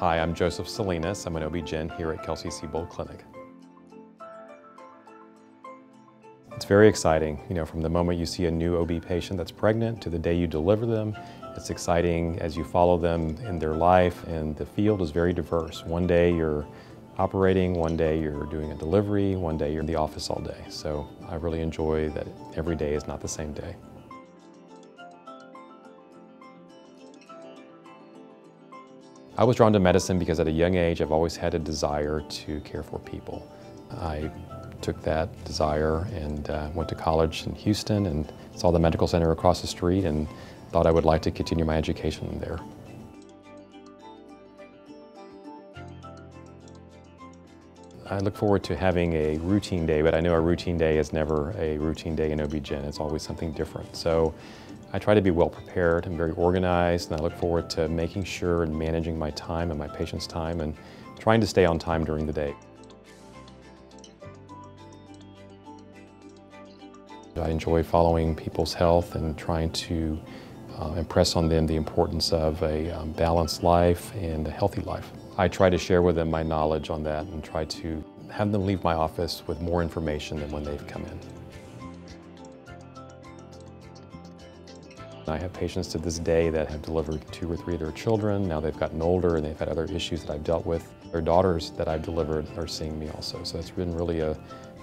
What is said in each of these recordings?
Hi, I'm Joseph Salinas. I'm an OB-GYN here at Kelsey-Seybold Clinic. It's very exciting, you know, from the moment you see a new OB patient that's pregnant to the day you deliver them. It's exciting as you follow them in their life and the field is very diverse. One day you're operating, one day you're doing a delivery, one day you're in the office all day. So I really enjoy that every day is not the same day. I was drawn to medicine because at a young age I've always had a desire to care for people. I took that desire and uh, went to college in Houston and saw the medical center across the street and thought I would like to continue my education there. I look forward to having a routine day, but I know a routine day is never a routine day in OB-GYN. It's always something different. So I try to be well prepared and very organized, and I look forward to making sure and managing my time and my patient's time and trying to stay on time during the day. I enjoy following people's health and trying to uh, impress on them the importance of a um, balanced life and a healthy life. I try to share with them my knowledge on that and try to have them leave my office with more information than when they've come in. I have patients to this day that have delivered two or three of their children. Now they've gotten older and they've had other issues that I've dealt with. Their daughters that I've delivered are seeing me also. So it's been really a,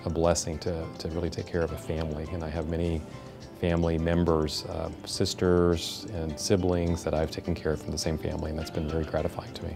a blessing to, to really take care of a family. And I have many family members, uh, sisters and siblings that I've taken care of from the same family, and that's been very gratifying to me.